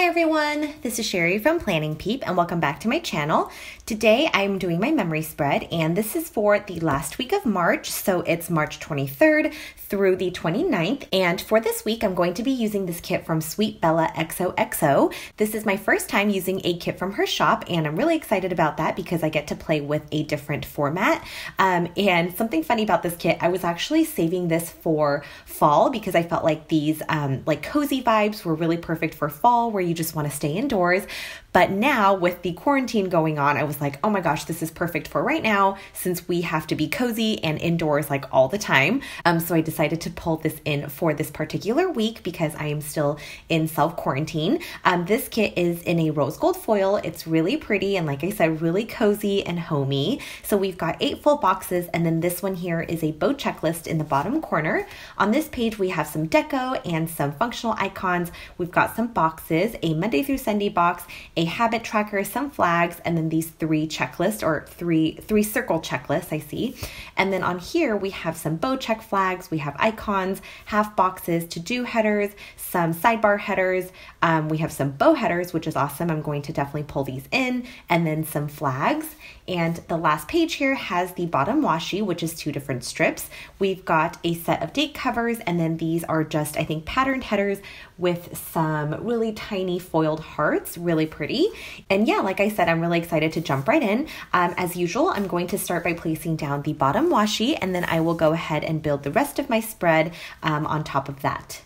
Hi everyone, this is Sherry from Planning Peep and welcome back to my channel. Today I'm doing my memory spread and this is for the last week of March, so it's March 23rd through the 29th. And for this week, I'm going to be using this kit from Sweet Bella XOXO. This is my first time using a kit from her shop and I'm really excited about that because I get to play with a different format. Um, and something funny about this kit, I was actually saving this for fall because I felt like these um, like cozy vibes were really perfect for fall where you just want to stay indoors. But now with the quarantine going on, I was like, oh my gosh, this is perfect for right now since we have to be cozy and indoors like all the time. Um, so I decided to pull this in for this particular week because I am still in self quarantine. Um, this kit is in a rose gold foil. It's really pretty and, like I said, really cozy and homey. So we've got eight full boxes, and then this one here is a bow checklist in the bottom corner. On this page, we have some deco and some functional icons. We've got some boxes, a Monday through Sunday box, a habit tracker, some flags, and then these three checklists or three three circle checklists I see. And then on here we have some bow check flags, we have icons, half boxes, to-do headers, some sidebar headers. Um, we have some bow headers, which is awesome. I'm going to definitely pull these in, and then some flags. And the last page here has the bottom washi, which is two different strips. We've got a set of date covers, and then these are just, I think, patterned headers with some really tiny foiled hearts, really pretty. And yeah, like I said, I'm really excited to jump right in. Um, as usual, I'm going to start by placing down the bottom washi, and then I will go ahead and build the rest of my spread um, on top of that.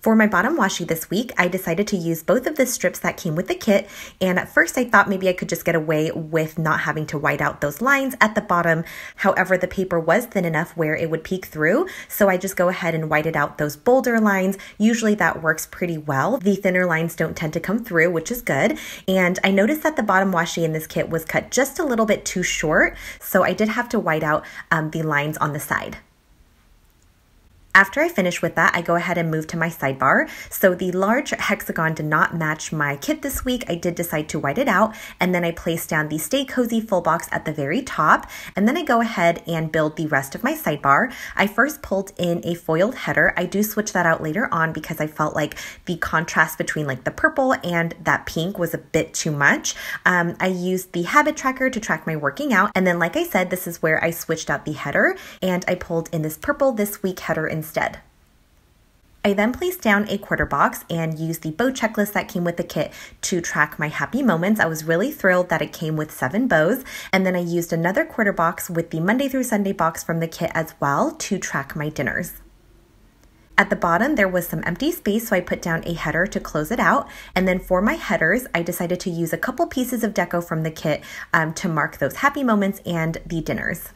For my bottom washi this week, I decided to use both of the strips that came with the kit, and at first I thought maybe I could just get away with not having to white out those lines at the bottom. However, the paper was thin enough where it would peek through, so I just go ahead and whited out those bolder lines. Usually that works pretty well. The thinner lines don't tend to come through, which is good. And I noticed that the bottom washi in this kit was cut just a little bit too short, so I did have to white out um, the lines on the side. After I finish with that, I go ahead and move to my sidebar. So the large hexagon did not match my kit this week. I did decide to white it out and then I place down the Stay Cozy full box at the very top and then I go ahead and build the rest of my sidebar. I first pulled in a foiled header. I do switch that out later on because I felt like the contrast between like the purple and that pink was a bit too much. Um, I used the habit tracker to track my working out and then like I said, this is where I switched out the header and I pulled in this purple this week header instead instead. I then placed down a quarter box and used the bow checklist that came with the kit to track my happy moments. I was really thrilled that it came with seven bows. And then I used another quarter box with the Monday through Sunday box from the kit as well to track my dinners. At the bottom, there was some empty space, so I put down a header to close it out. And then for my headers, I decided to use a couple pieces of deco from the kit um, to mark those happy moments and the dinners.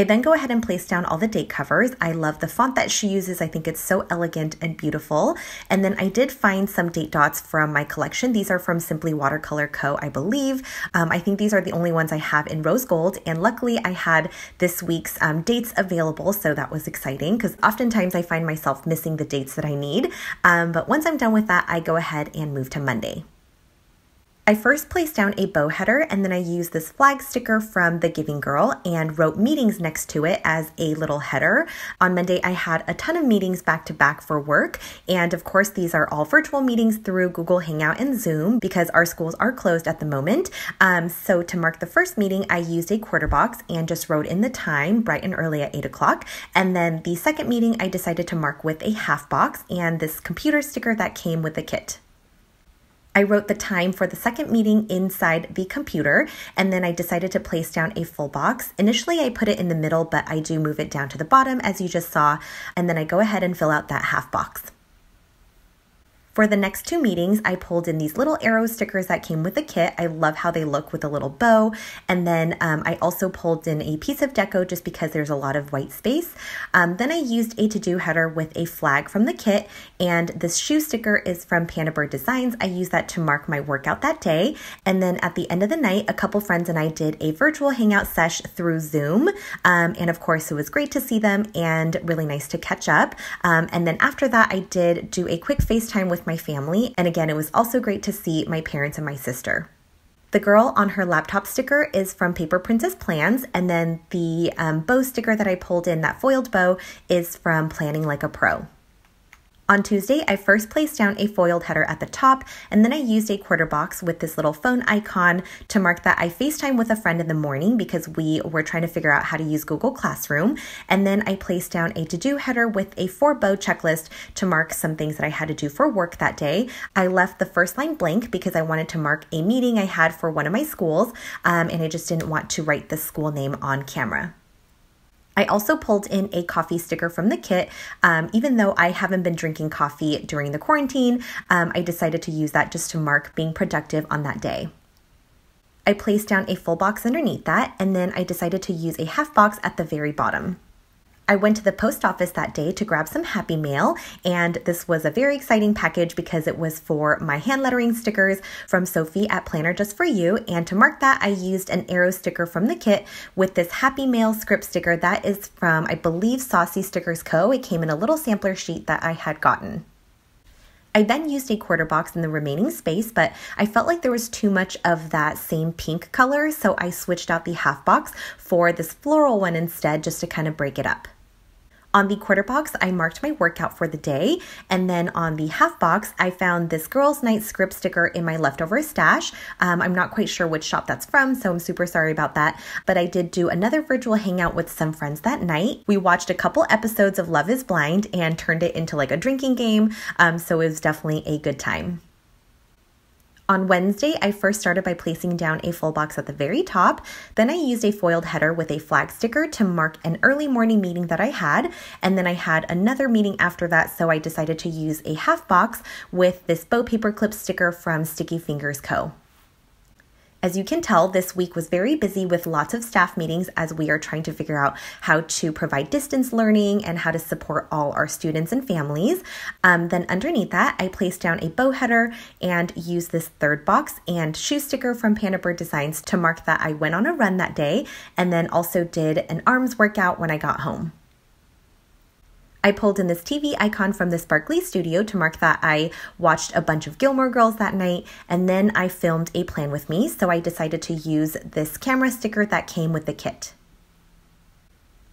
I then go ahead and place down all the date covers. I love the font that she uses. I think it's so elegant and beautiful. And then I did find some date dots from my collection. These are from Simply Watercolor Co., I believe. Um, I think these are the only ones I have in rose gold. And luckily, I had this week's um, dates available, so that was exciting because oftentimes I find myself missing the dates that I need. Um, but once I'm done with that, I go ahead and move to Monday. I first placed down a bow header and then I used this flag sticker from The Giving Girl and wrote meetings next to it as a little header. On Monday, I had a ton of meetings back to back for work. And of course, these are all virtual meetings through Google Hangout and Zoom because our schools are closed at the moment. Um, so to mark the first meeting, I used a quarter box and just wrote in the time bright and early at 8 o'clock. And then the second meeting, I decided to mark with a half box and this computer sticker that came with the kit. I wrote the time for the second meeting inside the computer, and then I decided to place down a full box. Initially, I put it in the middle, but I do move it down to the bottom as you just saw, and then I go ahead and fill out that half box. For the next two meetings, I pulled in these little arrow stickers that came with the kit. I love how they look with a little bow. And then um, I also pulled in a piece of deco just because there's a lot of white space. Um, then I used a to-do header with a flag from the kit. And this shoe sticker is from Panda Bird Designs. I used that to mark my workout that day. And then at the end of the night, a couple friends and I did a virtual hangout sesh through Zoom. Um, and of course, it was great to see them and really nice to catch up. Um, and then after that, I did do a quick FaceTime with with my family. And again, it was also great to see my parents and my sister. The girl on her laptop sticker is from Paper Princess Plans, and then the um, bow sticker that I pulled in, that foiled bow, is from Planning Like a Pro. On Tuesday, I first placed down a foiled header at the top, and then I used a quarter box with this little phone icon to mark that I FaceTime with a friend in the morning because we were trying to figure out how to use Google Classroom. And then I placed down a to do header with a four bow checklist to mark some things that I had to do for work that day. I left the first line blank because I wanted to mark a meeting I had for one of my schools, um, and I just didn't want to write the school name on camera. I also pulled in a coffee sticker from the kit. Um, even though I haven't been drinking coffee during the quarantine, um, I decided to use that just to mark being productive on that day. I placed down a full box underneath that, and then I decided to use a half box at the very bottom. I went to the post office that day to grab some Happy Mail, and this was a very exciting package because it was for my hand lettering stickers from Sophie at Planner Just For You. And to mark that, I used an arrow sticker from the kit with this Happy Mail script sticker that is from, I believe, Saucy Stickers Co. It came in a little sampler sheet that I had gotten. I then used a quarter box in the remaining space, but I felt like there was too much of that same pink color, so I switched out the half box for this floral one instead just to kind of break it up. On the quarter box, I marked my workout for the day. And then on the half box, I found this Girls Night script sticker in my leftover stash. Um, I'm not quite sure which shop that's from, so I'm super sorry about that. But I did do another virtual hangout with some friends that night. We watched a couple episodes of Love is Blind and turned it into like a drinking game. Um, so it was definitely a good time. On Wednesday, I first started by placing down a full box at the very top. Then I used a foiled header with a flag sticker to mark an early morning meeting that I had. And then I had another meeting after that, so I decided to use a half box with this bow paperclip sticker from Sticky Fingers Co. As you can tell, this week was very busy with lots of staff meetings as we are trying to figure out how to provide distance learning and how to support all our students and families. Um, then underneath that, I placed down a bow header and used this third box and shoe sticker from Panda Bird Designs to mark that I went on a run that day and then also did an arms workout when I got home. I pulled in this TV icon from the Sparkly studio to mark that I watched a bunch of Gilmore Girls that night, and then I filmed a plan with me, so I decided to use this camera sticker that came with the kit.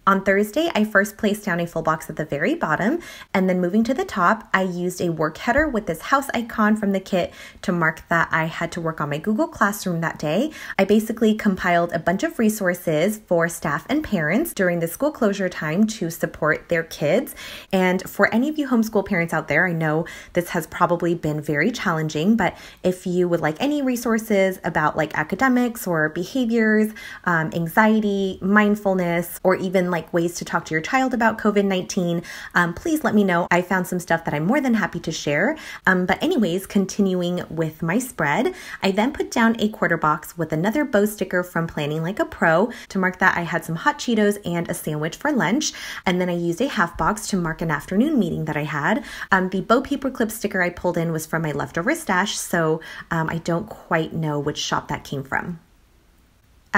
On Thursday, I first placed down a full box at the very bottom, and then moving to the top, I used a work header with this house icon from the kit to mark that I had to work on my Google Classroom that day. I basically compiled a bunch of resources for staff and parents during the school closure time to support their kids. And for any of you homeschool parents out there, I know this has probably been very challenging, but if you would like any resources about like academics or behaviors, um, anxiety, mindfulness, or even like like ways to talk to your child about COVID 19, um, please let me know. I found some stuff that I'm more than happy to share. Um, but, anyways, continuing with my spread, I then put down a quarter box with another bow sticker from Planning Like a Pro to mark that I had some hot Cheetos and a sandwich for lunch. And then I used a half box to mark an afternoon meeting that I had. Um, the bow paper clip sticker I pulled in was from my leftover stash, so um, I don't quite know which shop that came from.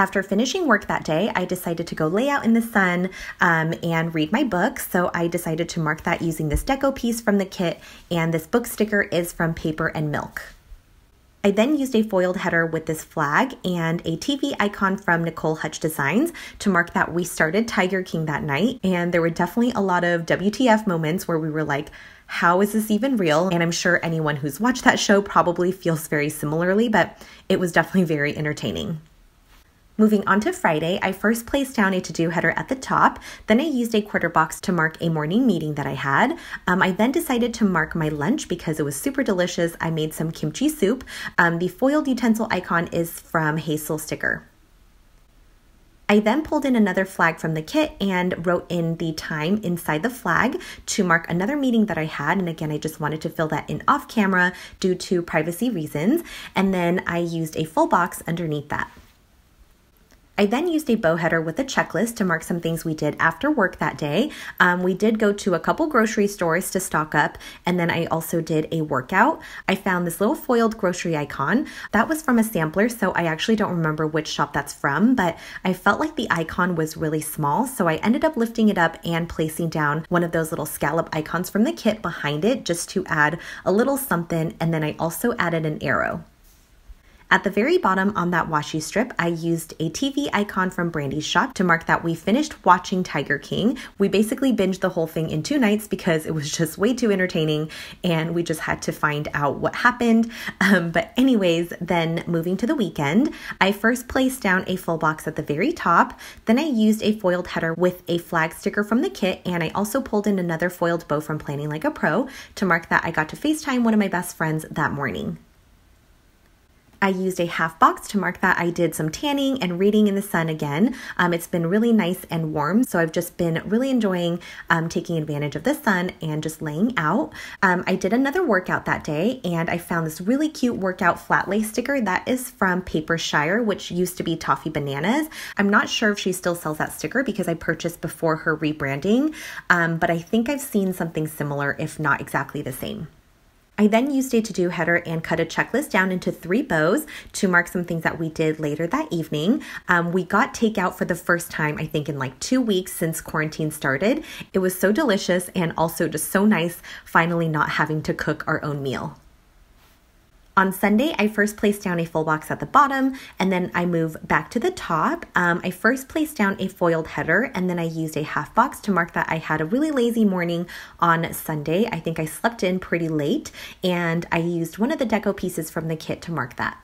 After finishing work that day, I decided to go lay out in the sun um, and read my book. So I decided to mark that using this deco piece from the kit, and this book sticker is from Paper and Milk. I then used a foiled header with this flag and a TV icon from Nicole Hutch Designs to mark that we started Tiger King that night. And there were definitely a lot of WTF moments where we were like, how is this even real? And I'm sure anyone who's watched that show probably feels very similarly, but it was definitely very entertaining. Moving on to Friday, I first placed down a to do header at the top. Then I used a quarter box to mark a morning meeting that I had. Um, I then decided to mark my lunch because it was super delicious. I made some kimchi soup. Um, the foiled utensil icon is from Hazel Sticker. I then pulled in another flag from the kit and wrote in the time inside the flag to mark another meeting that I had. And again, I just wanted to fill that in off camera due to privacy reasons. And then I used a full box underneath that. I then used a bow header with a checklist to mark some things we did after work that day. Um, we did go to a couple grocery stores to stock up, and then I also did a workout. I found this little foiled grocery icon. That was from a sampler, so I actually don't remember which shop that's from, but I felt like the icon was really small, so I ended up lifting it up and placing down one of those little scallop icons from the kit behind it just to add a little something, and then I also added an arrow. At the very bottom on that washi strip, I used a TV icon from Brandy's shop to mark that we finished watching Tiger King. We basically binged the whole thing in two nights because it was just way too entertaining and we just had to find out what happened. Um, but, anyways, then moving to the weekend, I first placed down a full box at the very top. Then I used a foiled header with a flag sticker from the kit and I also pulled in another foiled bow from Planning Like a Pro to mark that I got to FaceTime one of my best friends that morning. I used a half box to mark that I did some tanning and reading in the sun again. Um, it's been really nice and warm, so I've just been really enjoying um, taking advantage of the sun and just laying out. Um, I did another workout that day and I found this really cute workout flat lay sticker that is from Paper Shire, which used to be Toffee Bananas. I'm not sure if she still sells that sticker because I purchased before her rebranding, um, but I think I've seen something similar, if not exactly the same. I then used a to do header and cut a checklist down into three bows to mark some things that we did later that evening. Um, we got takeout for the first time, I think, in like two weeks since quarantine started. It was so delicious and also just so nice finally not having to cook our own meal. On Sunday, I first placed down a full box at the bottom and then I move back to the top. Um, I first placed down a foiled header and then I used a half box to mark that I had a really lazy morning on Sunday. I think I slept in pretty late and I used one of the deco pieces from the kit to mark that.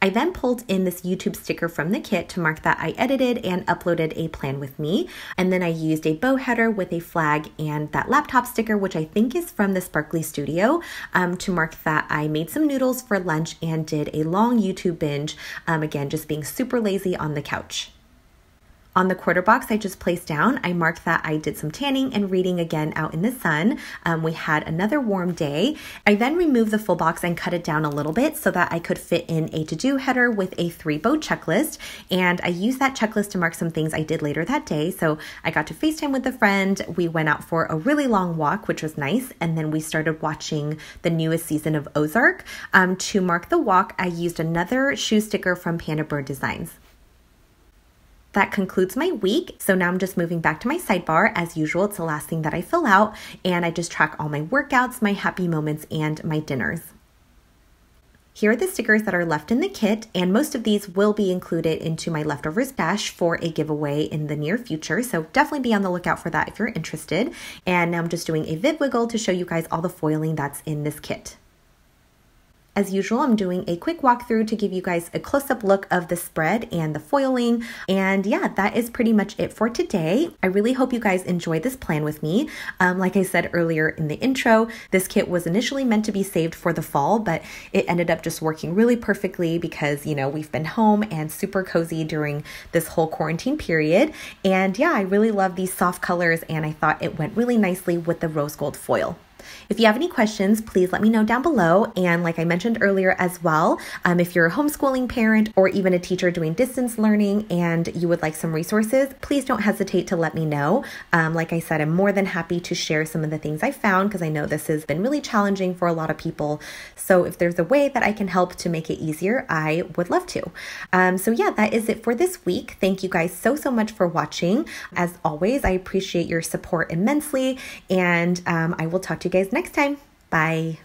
I then pulled in this YouTube sticker from the kit to mark that I edited and uploaded a plan with me. And then I used a bow header with a flag and that laptop sticker, which I think is from the Sparkly Studio, um, to mark that I made some noodles for lunch and did a long YouTube binge. Um, again, just being super lazy on the couch. On the quarter box I just placed down, I marked that I did some tanning and reading again out in the sun. Um, we had another warm day. I then removed the full box and cut it down a little bit so that I could fit in a to do header with a three bow checklist. And I used that checklist to mark some things I did later that day. So I got to FaceTime with a friend. We went out for a really long walk, which was nice. And then we started watching the newest season of Ozark. Um, to mark the walk, I used another shoe sticker from Panda Bird Designs. That concludes my week. So now I'm just moving back to my sidebar. As usual, it's the last thing that I fill out, and I just track all my workouts, my happy moments, and my dinners. Here are the stickers that are left in the kit, and most of these will be included into my leftovers stash for a giveaway in the near future. So definitely be on the lookout for that if you're interested. And now I'm just doing a vid wiggle to show you guys all the foiling that's in this kit. As usual, I'm doing a quick walkthrough to give you guys a close up look of the spread and the foiling. And yeah, that is pretty much it for today. I really hope you guys enjoy this plan with me. Um, like I said earlier in the intro, this kit was initially meant to be saved for the fall, but it ended up just working really perfectly because, you know, we've been home and super cozy during this whole quarantine period. And yeah, I really love these soft colors and I thought it went really nicely with the rose gold foil. If you have any questions, please let me know down below. And like I mentioned earlier as well, um, if you're a homeschooling parent or even a teacher doing distance learning and you would like some resources, please don't hesitate to let me know. Um, like I said, I'm more than happy to share some of the things I found because I know this has been really challenging for a lot of people. So if there's a way that I can help to make it easier, I would love to. Um, so yeah, that is it for this week. Thank you guys so, so much for watching. As always, I appreciate your support immensely and um, I will talk to you guys next time. Bye.